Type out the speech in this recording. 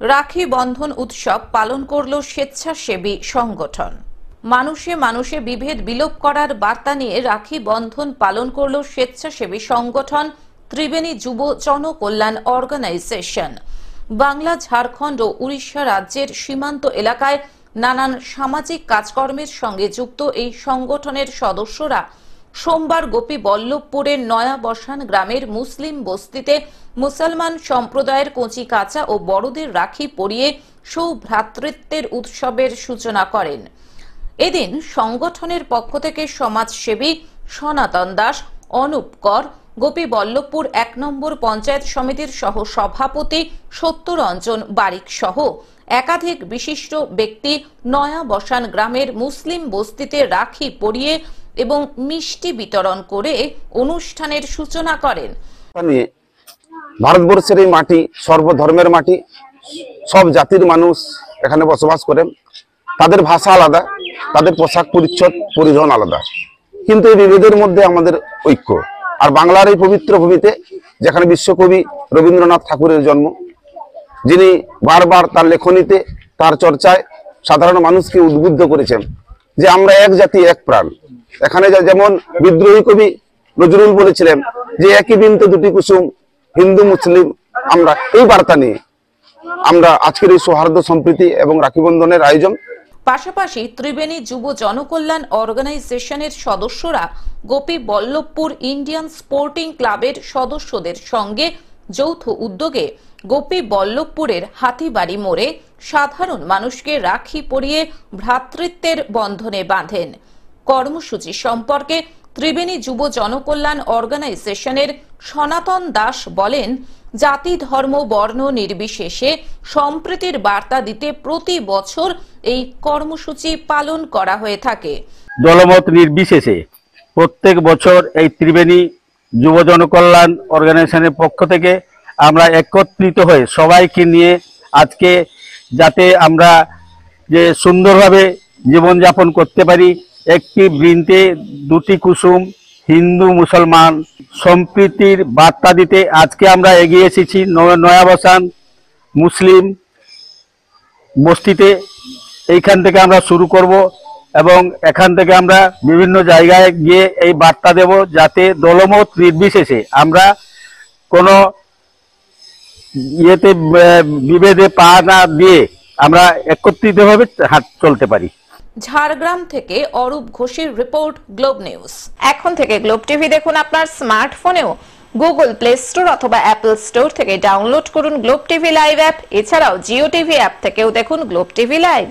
রাখি বন্ধন উৎসব পালন করল স্বেচ্ছাসেবী সংগঠন। মানুষে মানুষে বিভেদ বিলোপ করার বার্তা নিয়ে রাখি বন্ধন পালন করল স্বেচ্ছাসেবী সংগঠন ত্রিবেণী যুব জনকল্যাণ অর্গানাইজেশন। বাংলা, ঝাড়খণ্ড ও উড়িষ্যা রাজ্যের সীমান্ত এলাকায় নানান সামাজিক কাজকর্মের সঙ্গে যুক্ত এই সংগঠনের সদস্যরা সোমবার গোপী বল্লভপুরের নয়া বসান গ্রামের মুসলিম বস্তিতে মুসলমান সম্প্রদায়ের কচি কাঁচা ও বড়দের রাখি পরিয়ে সৌভ্রাতৃত্বের উৎসবের সূচনা করেন। এদিন সংগঠনের পক্ষ থেকে সমাজসেবী সনাতন দাস, অনুপ কর, গোপী বল্লভপুর এক নম্বর পঞ্চায়েত সমিতির সহ সভাপতি সত্যরঞ্জন বারিক সহ একাধিক বিশিষ্ট ব্যক্তি নয়া বসান গ্রামের মুসলিম বস্তিতে রাখি পরিয়ে এবং মিষ্টি বিতরণ করে অনুষ্ঠানের সূচনা করেন। নিয়ে ভারতবর্ষের এই মাটি, সর্বধর্মের মাটি, সব জাতির মানুষ এখানে বসবাস করেন। তাদের ভাষা আলাদা, তাদের পোশাক পরিচ্ছদ, পরিধান আলাদা। কিন্তু এই বিভেদের মধ্যে আমাদের ঐক্য। আর বাংলার এই পবিত্র ভূমিতে যেখানে বিশ্বকবি রবীন্দ্রনাথ ঠাকুরের জন্ম, যিনি বারবার তার লেখনীতে, তার চর্চায় সাধারণ মানুষকে উদ্বুদ্ধ করেছেন যে আমরা এক জাতি, এক প্রাণ। এখানে যেমন বিদ্রোহী কবি নজরুল বলেছিলেন যে একই বিনতে দুটি কুসুম, হিন্দু, মুসলিম, আমরা এই বার্তা নিয়ে আমরা আজকের এই সৌহার্দ্য সম্প্রীতি এবং রাখি বন্ধনের আয়োজন। পাশাপাশি ত্রিবেণী যুব জনকল্যাণ অর্গানাইজেশনের সদস্যরা গোপী বল্লভপুর ইন্ডিয়ান স্পোর্টিং ক্লাবের সদস্যদের সঙ্গে যৌথ উদ্যোগে গোপী বল্লভপুরের হাতিবাড়ি মোড়ে সাধারণ মানুষকে রাখি পরিয়ে ভ্রাতৃত্বের বন্ধনে বাঁধেন। কর্মসূচি সম্পর্কে ত্রিবেণী যুব জনকল্যাণ অর্গানাইজেশনের সনাতন দাস বলেন, জাতি, ধর্ম, বর্ণ নির্বিশেষে সম্প্রীতির বার্তা দিতে প্রতি বছর এই কর্মসূচি পালন করা হয়ে থাকে। দলমত নির্বিশেষে প্রত্যেক বছর এই ত্রিবেণী যুব জনকল্যাণ অর্গানাইজেশনের পক্ষ থেকে আমরা একত্রিত হয়ে সবাইকে নিয়ে আজকে যাতে আমরা যে সুন্দরভাবে জীবনযাপন করতে পারি একটি বৃন্তে, দুটি কুসুম, হিন্দু, মুসলমান, সম্প্রীতির বার্তা দিতে আজকে আমরা এগিয়ে এসেছি নয়াবসান মুসলিম বস্তিতে এইখান থেকে আমরা শুরু করব এবং এখান থেকে আমরা বিভিন্ন জায়গায় গিয়ে এই বার্তা দেব যাতে দলমত নির্বিশেষে আমরা কোনো ইয়েতে বিভেদে পা না দিয়ে আমরা একত্রিতভাবে হাত চলতে পারি। ঝাড়গ্রাম থেকে অরূপ ঘোষের রিপোর্ট, গ্লোব নিউজ। এখন থেকে গ্লোব টিভি দেখুন আপনার স্মার্টফোনেও। গুগল প্লে স্টোর অথবা অ্যাপল স্টোর থেকে ডাউনলোড করুন গ্লোব টিভি লাইভ অ্যাপ। এছাড়াও জিও টিভি অ্যাপ থেকেও দেখুন গ্লোব টিভি লাইভ।